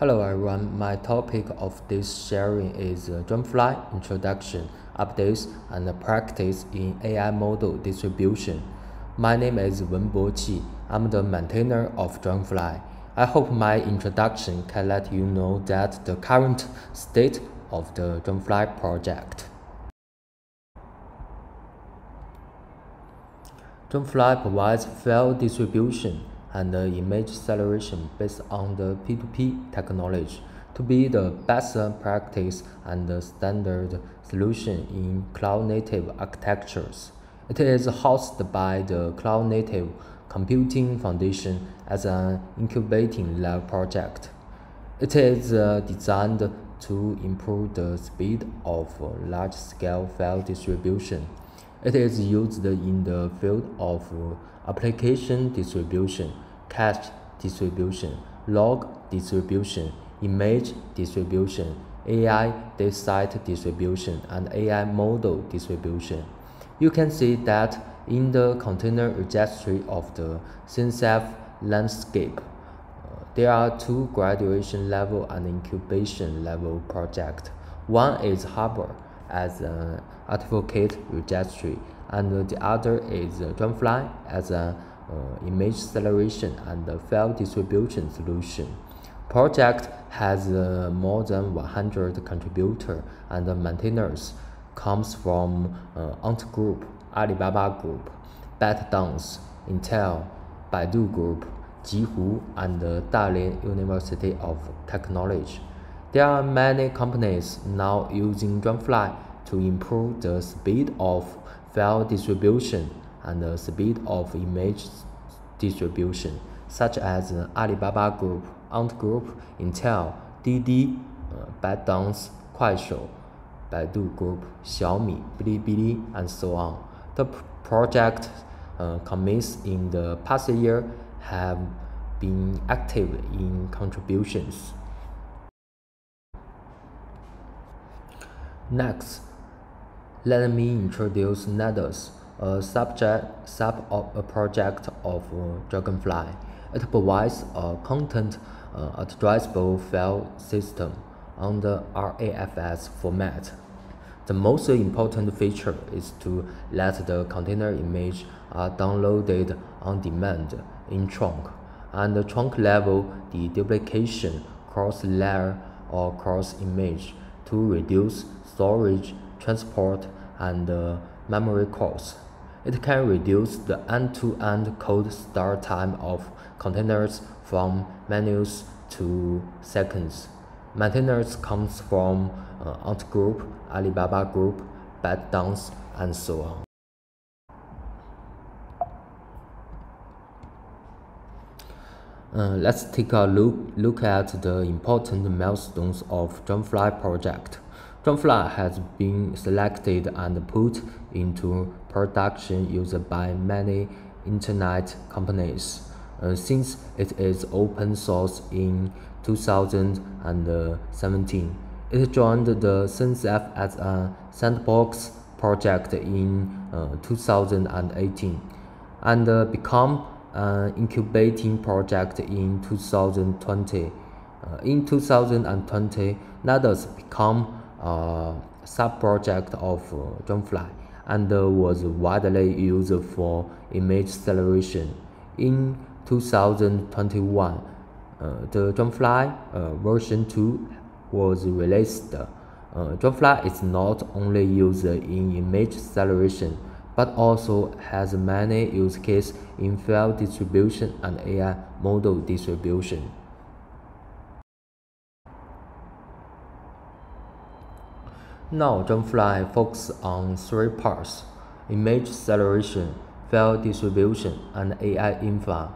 Hello everyone, my topic of this sharing is uh, Dragonfly introduction, updates, and practice in AI model distribution. My name is Wenbo Qi. I'm the maintainer of Dragonfly. I hope my introduction can let you know that the current state of the Dragonfly project. Dragonfly provides file distribution and image acceleration based on the P2P technology to be the best practice and standard solution in cloud-native architectures. It is hosted by the Cloud Native Computing Foundation as an incubating lab project. It is uh, designed to improve the speed of large-scale file distribution. It is used in the field of application distribution cache distribution, log distribution, image distribution, AI dataset distribution, and AI model distribution. You can see that in the container registry of the CNCF landscape, uh, there are two graduation level and incubation level projects. One is Harbor as an advocate registry, and the other is Dragonfly as a uh, image acceleration and file distribution solution. Project has uh, more than 100 contributors and maintainers comes from uh, Ant Group, Alibaba Group, ByteDance, Intel, Baidu Group, Jihu, and Dalian University of Technology. There are many companies now using Dragonfly to improve the speed of file distribution and the speed of image distribution, such as Alibaba Group, Ant Group, Intel, DiDi, uh, ByteDance, Kuaishou, Baidu Group, Xiaomi, Bilibili, and so on. The project uh, commenced in the past year have been active in contributions. Next, let me introduce Nydus, a subject sub of a project of uh, Dragonfly. It provides a content uh, addressable file system on the RAFS format. The most important feature is to let the container image are downloaded on demand in trunk and the trunk level deduplication cross layer or cross image to reduce storage, transport, and uh, memory costs. It can reduce the end-to-end -end code start time of containers from minutes to seconds. Maintainers comes from uh, Ant Group, Alibaba Group, ByteDance, and so on. Uh, let's take a look, look at the important milestones of Dragonfly project. Dragonfly has been selected and put into production used by many internet companies. Uh, since it is open source in 2017, it joined the CNCF as a sandbox project in uh, 2018 and uh, become an incubating project in 2020. Uh, in 2020, Nydus become a sub-project of uh, Dragonfly and was widely used for image acceleration. In 2021, uh, the Dragonfly uh, version 2 was released. Uh, is not only used in image acceleration, but also has many use cases in file distribution and AI model distribution. Now Dragonfly focuses on three parts, image acceleration, file distribution, and AI infra.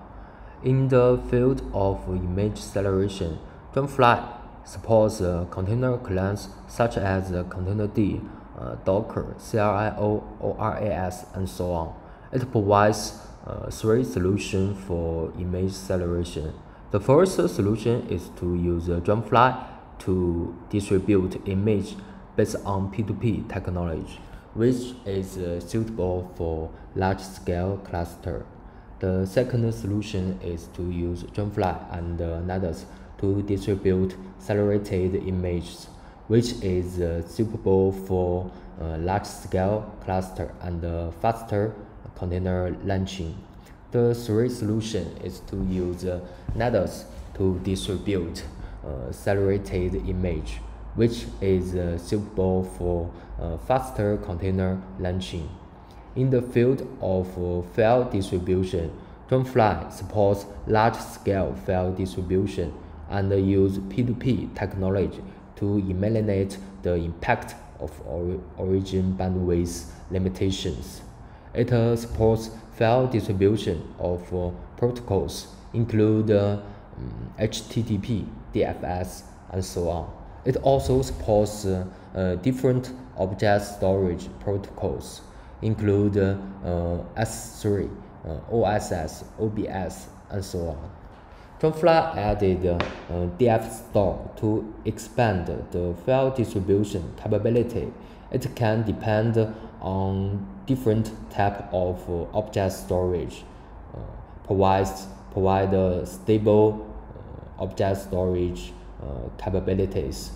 In the field of image acceleration, Dragonfly supports container clients such as Containerd, uh, Docker, CRI-O, ORAS, and so on. It provides uh, three solutions for image acceleration. The first solution is to use Dragonfly to distribute image based on P2P technology, which is uh, suitable for large-scale cluster. The second solution is to use Dragonfly and uh, Nydus to distribute accelerated images, which is uh, suitable for uh, large-scale cluster and faster container launching. The third solution is to use uh, Nydus to distribute accelerated image, which is uh, suitable for uh, faster container launching. In the field of uh, file distribution, Dragonfly supports large-scale file distribution and use P2P technology to eliminate the impact of or origin bandwidth limitations. It supports file distribution of protocols, include HTTP, DFS, and so on. It also supports uh, uh, different object storage protocols, include uh, S3, OSS, OBS, and so on. Dragonfly added uh, dfstore to expand the file distribution capability. It can depend on different type of uh, object storage, uh, provides provide stable uh, object storage uh, capabilities.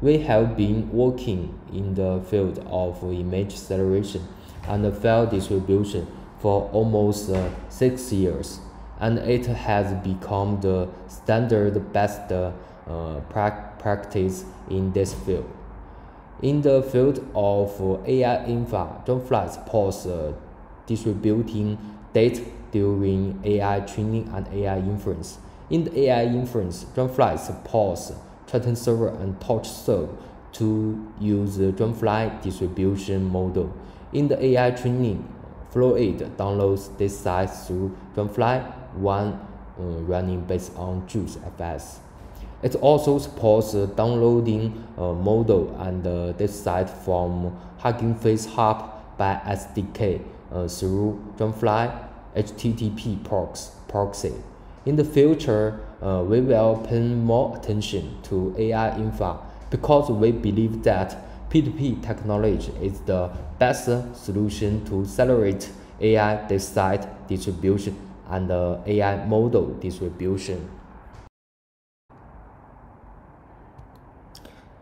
We have been working in the field of image acceleration and file distribution for almost uh, six years, and it has become the standard best uh, pra practice in this field. In the field of AI infra, Dragonfly supports uh, distributing data during AI training and AI inference. In the AI inference, Dragonfly supports Triton Server and TorchServe to use the Dragonfly distribution model. In the AI training, Fluid downloads this site through Dragonfly, one uh, running based on Juice FS. It also supports uh, downloading a model and uh, this site from Hugging Face Hub by SDK uh, through Dragonfly HTTP proxy. In the future, uh, we will pay more attention to AI infra because we believe that P2P technology is the best solution to accelerate AI data distribution and uh, AI model distribution.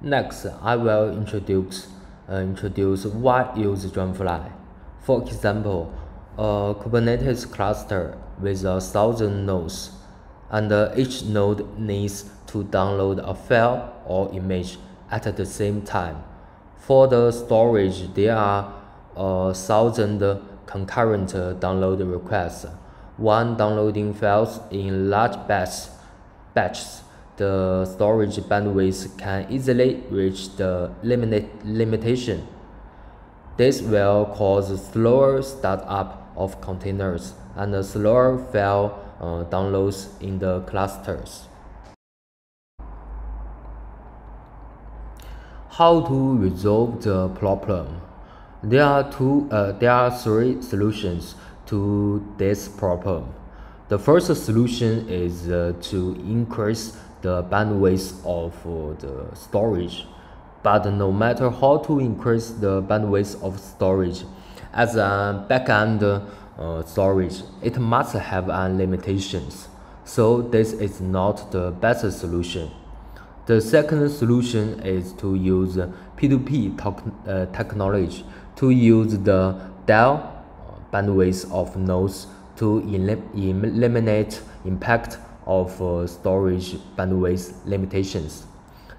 Next, I will introduce uh, introduce why use Dragonfly. For example, a Kubernetes cluster with a thousand nodes, and uh, each node needs to download a file or image at the same time. For the storage, there are a thousand concurrent download requests. One downloading files in large batch, batches, the storage bandwidth can easily reach the limit limitation. This will cause slower startup of containers and slower file uh, downloads in the clusters. How to resolve the problem? There are two. Uh, there are three solutions to this problem. The first solution is uh, to increase the bandwidth of uh, the storage. But no matter how to increase the bandwidth of storage, as a backend uh, storage, it must have limitations. So this is not the best solution. The second solution is to use P2P uh, technology to use the DAL bandwidth of nodes to elim eliminate impact of uh, storage bandwidth limitations.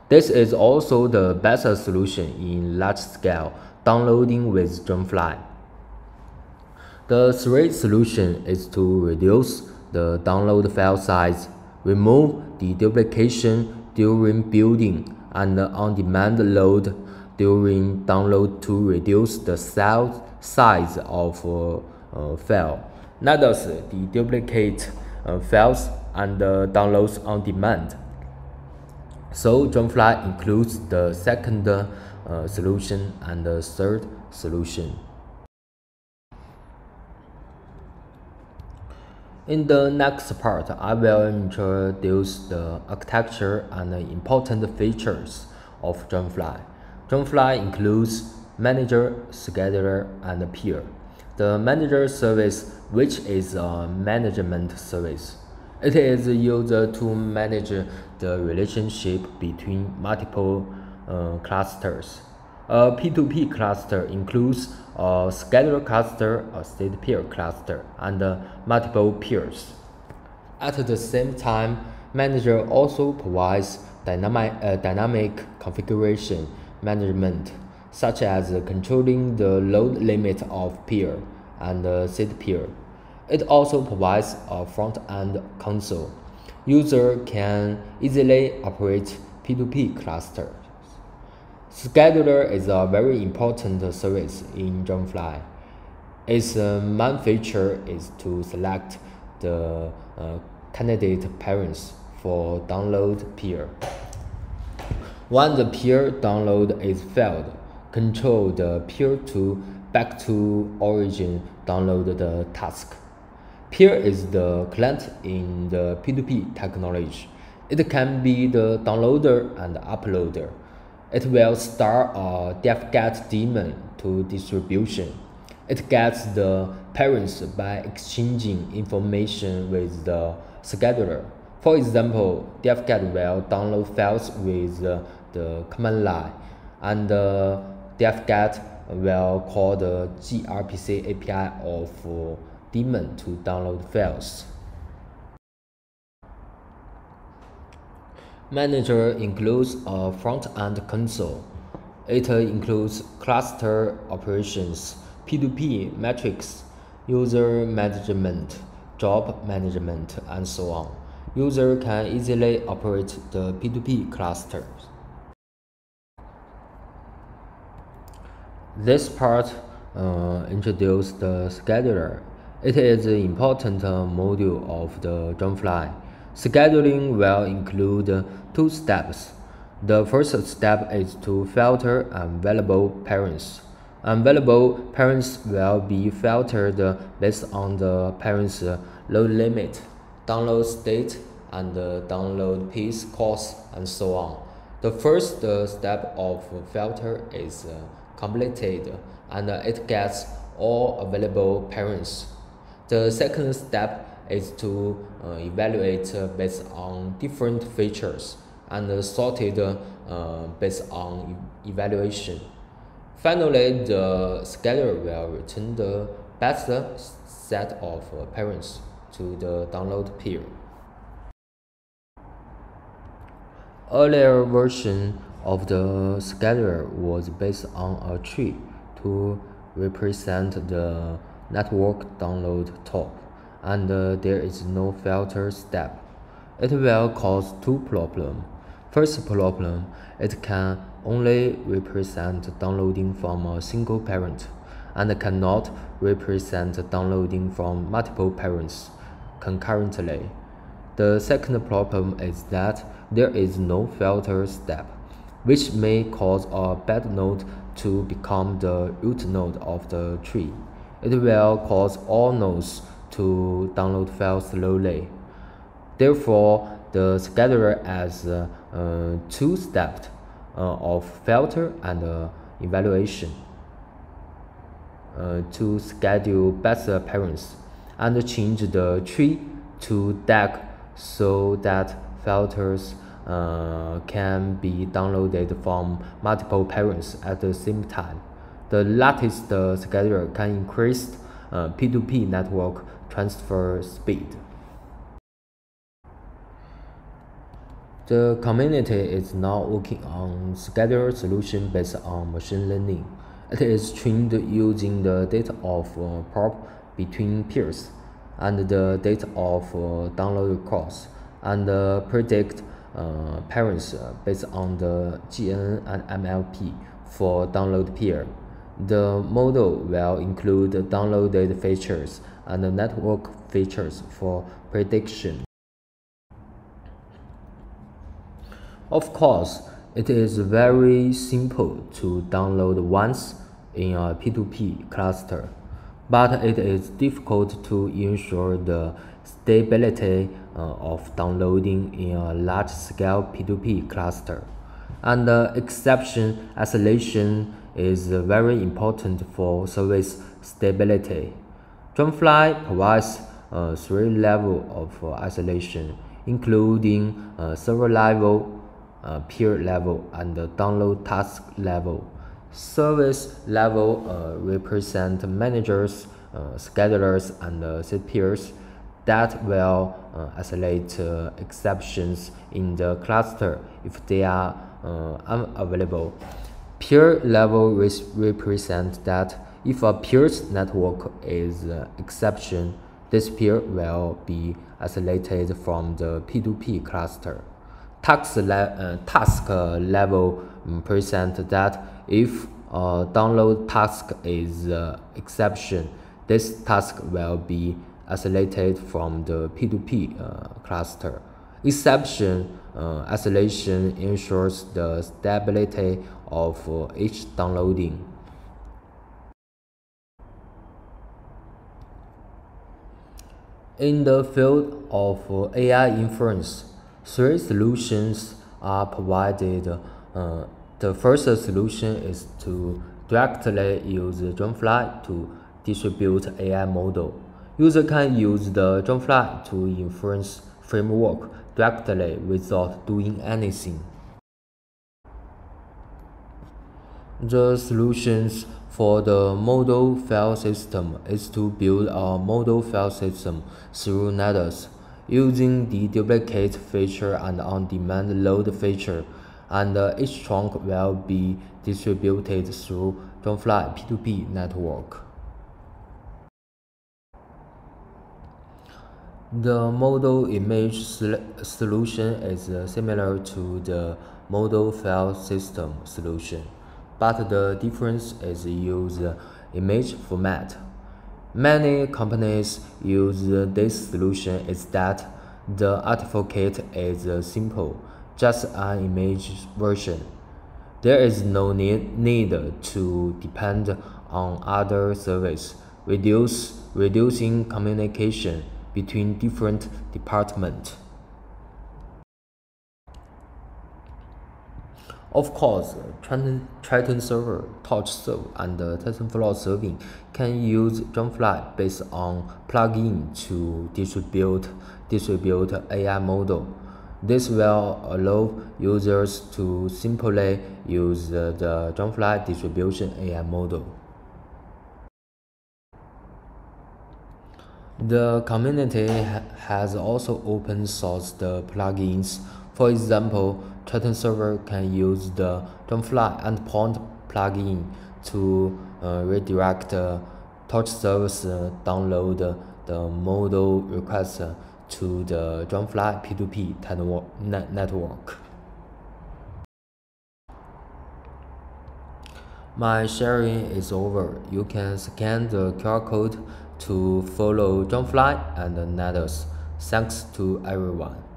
This is also the best solution in large-scale downloading with Dragonfly. The third solution is to reduce the download file size, remove the duplication during building and on-demand load during download to reduce the size of uh, uh, file. Nydus deduplicate uh, files and uh, downloads on demand. So Dragonfly includes the second uh, solution and the third solution. In the next part, I will introduce the architecture and the important features of Dragonfly. Dragonfly includes manager, scheduler, and peer. The manager service, which is a management service, It is used to manage the relationship between multiple uh, clusters. A P2P cluster includes a scheduler cluster, a state peer cluster, and multiple peers. At the same time, Manager also provides dynamic, uh, dynamic configuration management, such as controlling the load limit of peer and uh, seed peer. It also provides a front-end console. User can easily operate P2P clusters. Scheduler is a very important service in Dragonfly. Its main feature is to select the uh, candidate parents for download peer. When the peer download is failed, control the peer to back to origin download the task. Peer is the client in the P2P technology. It can be the downloader and uploader. It will start a dfget daemon to distribution. It gets the parents by exchanging information with the scheduler. For example, dfget will download files with uh, the command line, and uh, dfget will call the gRPC API of uh, daemon to download files. Manager includes a front-end console. It includes cluster operations, P2P metrics, user management, job management, and so on. User can easily operate the P2P clusters. This part uh, introduces the scheduler. It is an important uh, module of the Dragonfly. Scheduling will include two steps. The first step is to filter available parents. Available parents will be filtered based on the parent's load limit, download state, and download pace cost, and so on. The first step of filter is completed, and it gets all available parents. The second step is to uh, evaluate based on different features and sorted uh, based on evaluation. Finally, the scheduler will return the best set of parents to the download peer. Earlier version of the scheduler was based on a tree to represent the network download top, and there is no filter step. It will cause two problems. First problem, it can only represent downloading from a single parent and cannot represent downloading from multiple parents concurrently. The second problem is that there is no filter step, which may cause a bad node to become the root node of the tree. It will cause all nodes to download files slowly. Therefore, the scheduler has uh, uh, two steps uh, of filter and uh, evaluation uh, to schedule best parents and change the tree to DAG so that filters uh, can be downloaded from multiple parents at the same time. The latest scheduler can increase uh, P2P network transfer speed. The community is now working on scheduler solution based on machine learning. It is trained using the data of uh, prop between peers and the data of uh, download requests and uh, predict uh, parents uh, based on the GN and MLP for download peer. The model will include downloaded features and network features for prediction. Of course, it is very simple to download once in a P2P cluster, but it is difficult to ensure the stability uh, of downloading in a large-scale P2P cluster. And uh, exception isolation is very important for service stability. Dragonfly provides uh, three levels of uh, isolation, including uh, server level, uh, peer level, and download task level. Service level uh, represent managers, uh, schedulers, and uh, peers that will isolate exceptions in the cluster if they are unavailable. Peer level represent that if a peer's network is uh, exception, this peer will be isolated from the P2P cluster. Task, le uh, task level present that if a download task is uh, exception, this task will be isolated from the P2P uh, cluster. Exception uh, isolation ensures the stability of uh, each downloading. In the field of AI inference, three solutions are provided. Uh, the first solution is to directly use Dragonfly to distribute AI model. User can use the Dragonfly to inference framework directly without doing anything. The solutions for the model file system is to build a model file system through Nydus using the duplicate feature and on-demand load feature, and each trunk will be distributed through Dragonfly P2P network. The model image solution is similar to the model file system solution but the difference is use image format. Many companies use this solution is that the artifact is simple, just an image version. There is no need, need to depend on other service, reduce, reducing communication between different departments. Of course, Triton, Server, TorchServe, and TensorFlow Serving can use Dragonfly based on plugin to distribute distribute AI model. This will allow users to simply use the Dragonfly distribution AI model. The community ha has also open sourced the plugins. For example, Triton server can use the Dragonfly endpoint plugin to uh, redirect uh, TorchServe's uh, download the model request to the Dragonfly P2P network. My sharing is over. You can scan the QR code to follow Dragonfly and Nydus. Thanks to everyone.